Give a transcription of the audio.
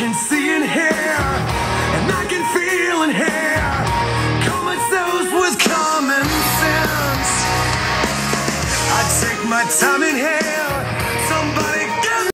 can see and hear, and I can feel and hear. Common sense with common sense. I take my time in here.